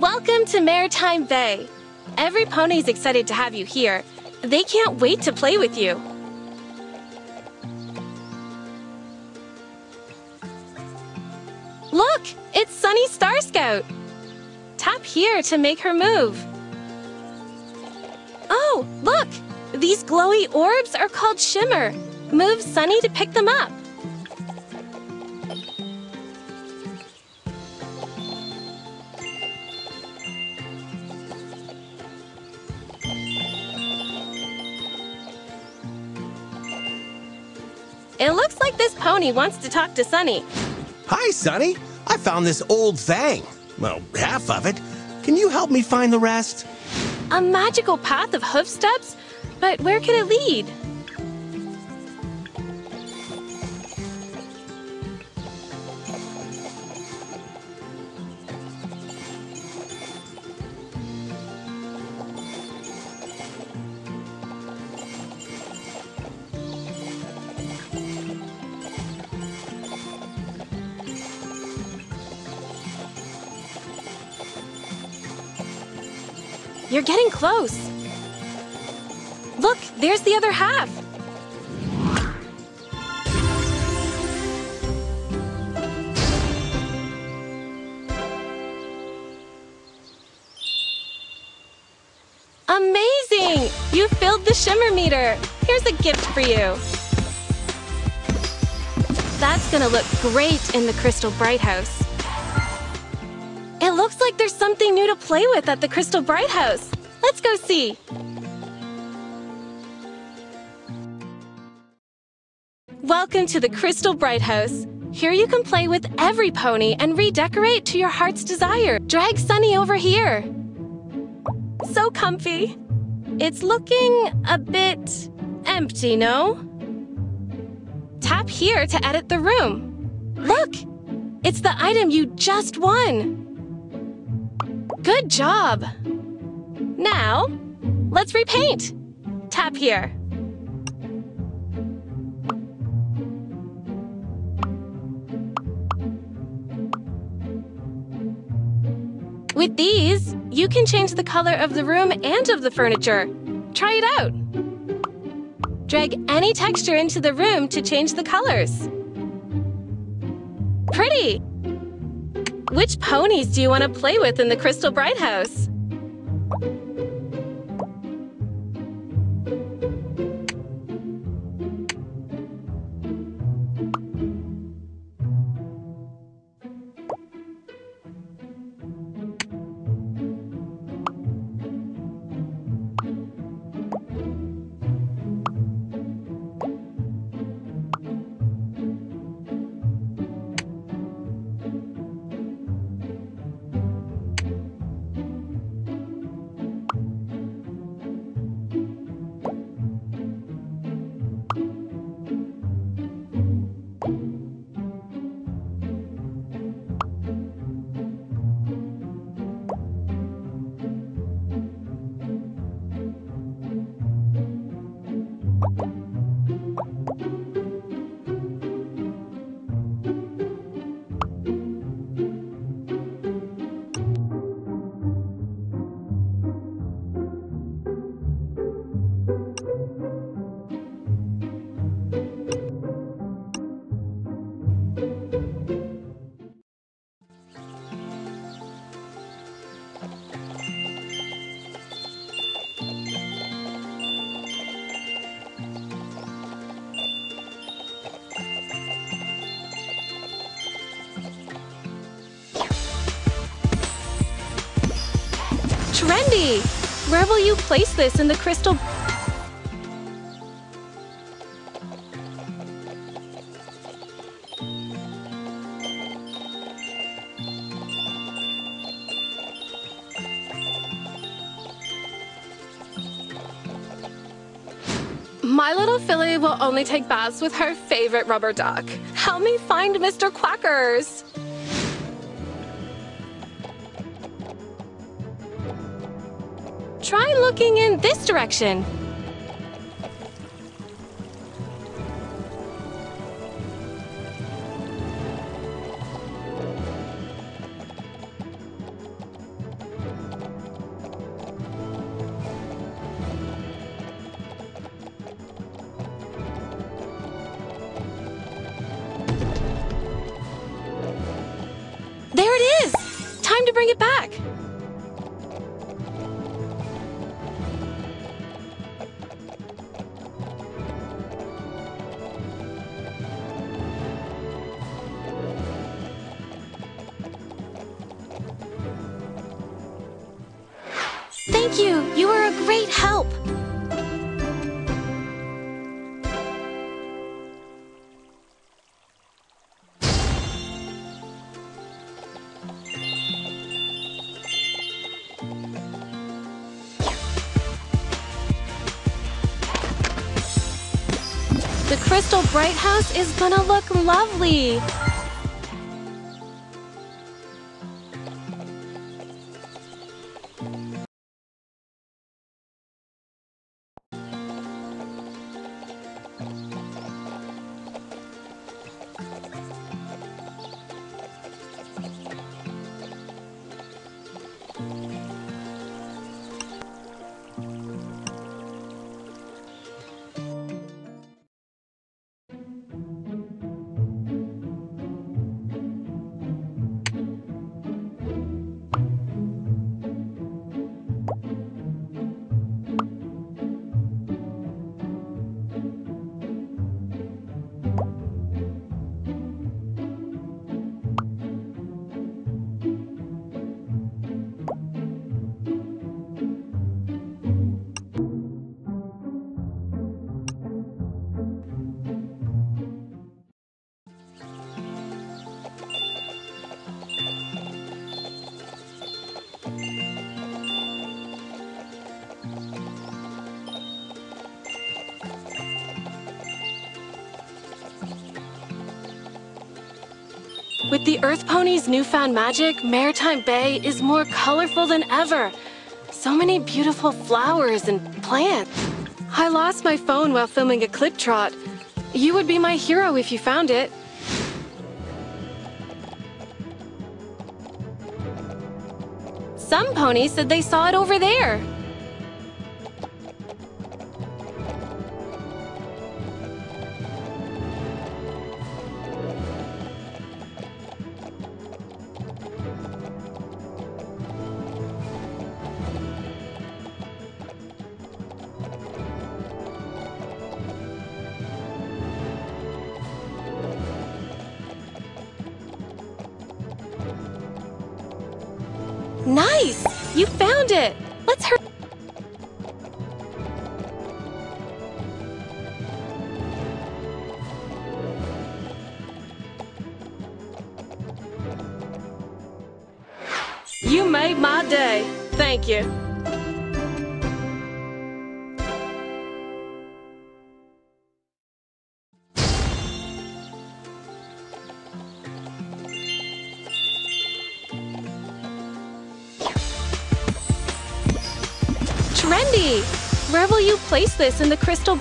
Welcome to Maretime Bay. Every pony's excited to have you here. They can't wait to play with you. Look, it's Sunny Starscout. Tap here to make her move. Oh, look! These glowy orbs are called Shimmer. Move Sunny to pick them up. It looks like this pony wants to talk to Sunny. Hi, Sunny. I found this old thing. Well, half of it. Can you help me find the rest? A magical path of hoof steps? But where can it lead? You're getting close. Look, there's the other half. Amazing! You filled the shimmer meter. Here's a gift for you. That's gonna look great in the Crystal Brighthouse. Looks like there's something new to play with at the Crystal Brighthouse. Let's go see. Welcome to the Crystal Brighthouse. Here you can play with every pony and redecorate to your heart's desire. Drag Sunny over here. So comfy. It's looking a bit empty, no? Tap here to edit the room. Look! It's the item you just won. Good job! Now, let's repaint. Tap here. With these, you can change the color of the room and of the furniture. Try it out. Drag any texture into the room to change the colors. Pretty! Which ponies do you want to play with in the Crystal Brighthouse? Trendy! Where will you place this in the crystal? My little filly will only take baths with her favorite rubber duck. Help me find Mr. Quackers. Try looking in this direction. There it is! Time to bring it back. Thank you. You were a great help. The Crystal Brighthouse is gonna look lovely. With the Earth Pony's newfound magic, Maretime Bay is more colorful than ever. So many beautiful flowers and plants. I lost my phone while filming a ClipTrot. You would be my hero if you found it. Some ponies said they saw it over there. Nice! You found it! Let's hurry. You made my day. Thank you. Where will you place this in the crystal